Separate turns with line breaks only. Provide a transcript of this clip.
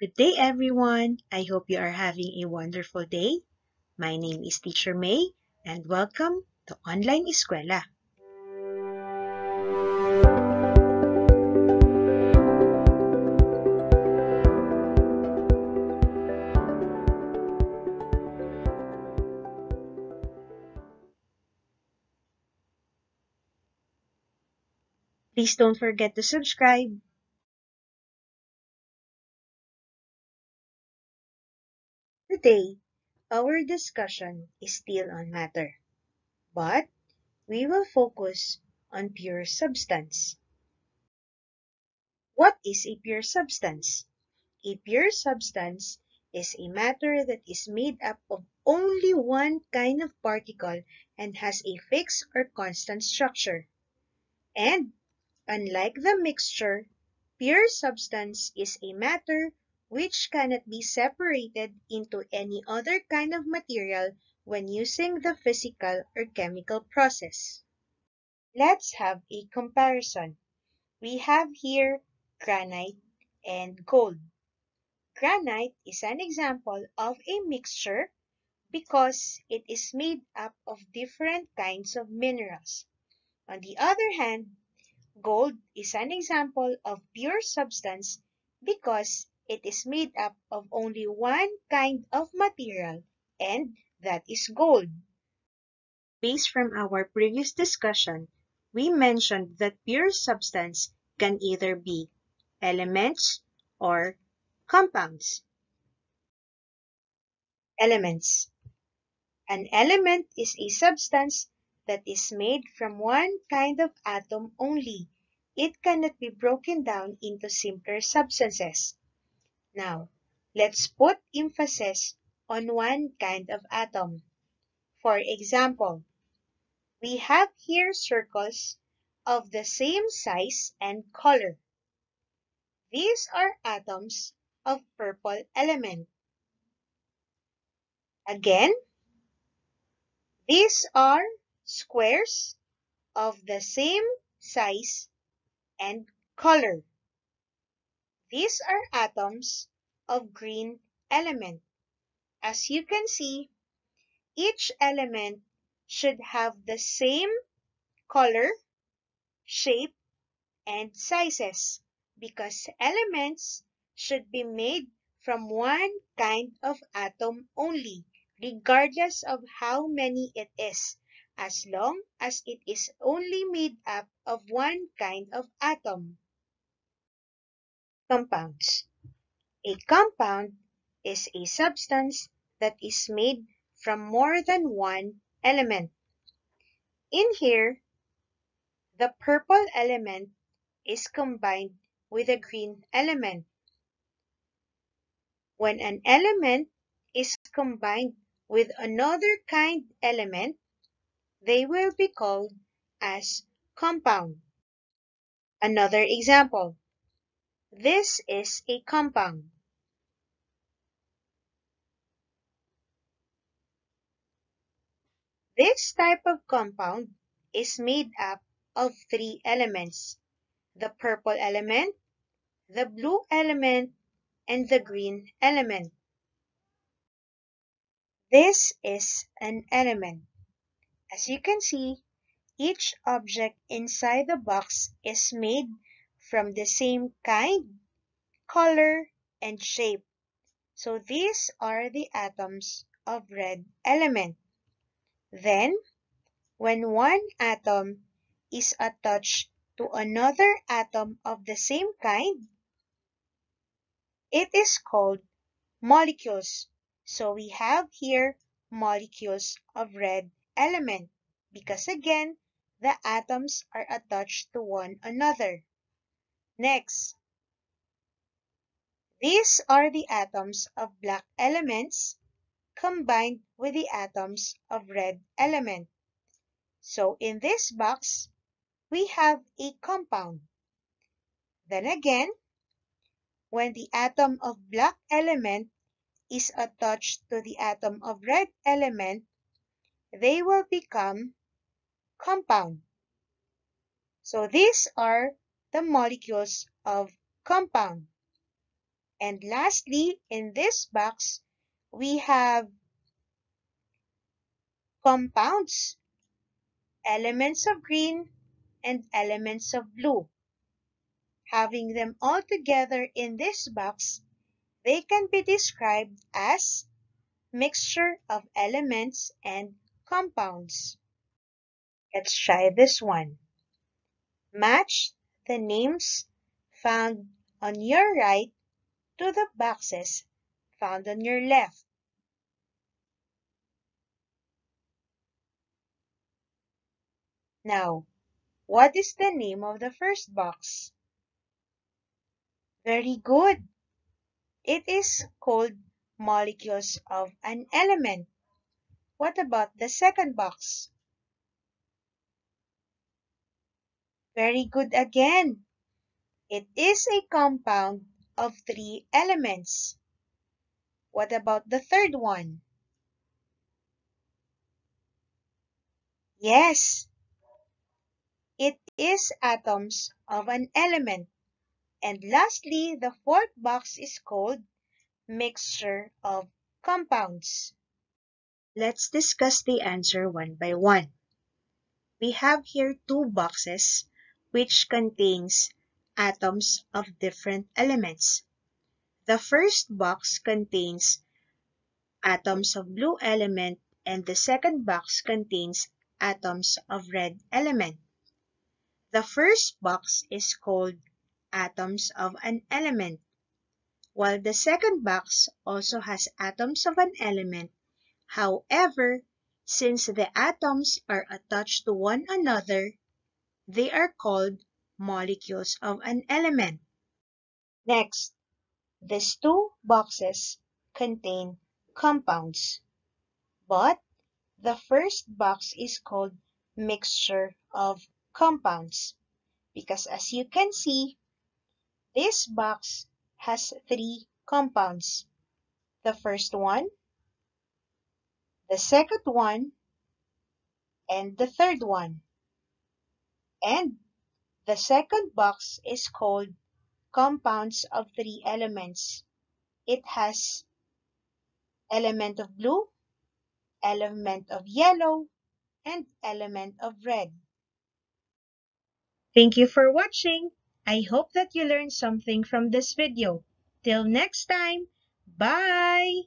Good day, everyone. I hope you are having a wonderful day. My name is Teacher May, and welcome to Online Eskwela. Please don't forget to subscribe. Today, our discussion is still on matter, but we will focus on pure substance. What is a pure substance? A pure substance is a matter that is made up of only one kind of particle and has a fixed or constant structure. And Unlike the mixture, pure substance is a matter which cannot be separated into any other kind of material when using the physical or chemical process. Let's have a comparison. We have here granite and gold. Granite is an example of a mixture because it is made up of different kinds of minerals. On the other hand, Gold is an example of pure substance because it is made up of only one kind of material and that is gold. Based from our previous discussion, we mentioned that pure substance can either be elements or compounds. Elements. An element is a substance that is made from one kind of atom only. It cannot be broken down into simpler substances. Now, let's put emphasis on one kind of atom. For example, we have here circles of the same size and color. These are atoms of purple element. Again, these are squares of the same size and color. These are atoms of green element. As you can see, each element should have the same color, shape, and sizes because elements should be made from one kind of atom only, regardless of how many it is as long as it is only made up of one kind of atom. Compounds. A compound is a substance that is made from more than one element. In here, the purple element is combined with a green element. When an element is combined with another kind element, they will be called as compound. Another example. This is a compound. This type of compound is made up of three elements. The purple element, the blue element, and the green element. This is an element. As you can see, each object inside the box is made from the same kind, color, and shape. So these are the atoms of red element. Then, when one atom is attached to another atom of the same kind, it is called molecules. So we have here molecules of red element because again, the atoms are attached to one another. Next, these are the atoms of black elements combined with the atoms of red element. So in this box, we have a compound. Then again, when the atom of black element is attached to the atom of red element, they will become compound. So these are the molecules of compound. And lastly, in this box, we have compounds, elements of green and elements of blue. Having them all together in this box, they can be described as mixture of elements and compounds. Let's try this one. Match the names found on your right to the boxes found on your left. Now, what is the name of the first box? Very good. It is called molecules of an element. What about the second box? Very good again. It is a compound of three elements. What about the third one? Yes, it is atoms of an element. And lastly, the fourth box is called mixture of compounds. Let's discuss the answer one by one. We have here two boxes which contains atoms of different elements. The first box contains atoms of blue element and the second box contains atoms of red element. The first box is called atoms of an element, while the second box also has atoms of an element. However, since the atoms are attached to one another, they are called molecules of an element. Next, these two boxes contain compounds, but the first box is called mixture of compounds because as you can see, this box has three compounds. The first one, the second one, and the third one. And the second box is called compounds of three elements. It has element of blue, element of yellow, and element of red. Thank you for watching. I hope that you learned something from this video. Till next time, bye!